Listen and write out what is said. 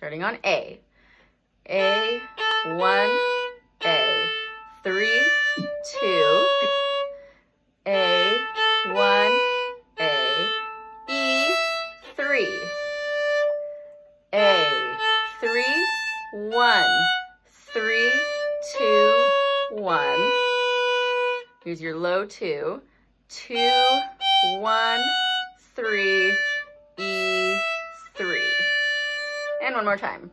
starting on A. A, one, A, three, two, A, one, A, E, three, A, three, one, three, two, one. Here's your low two, two, one, And one more time.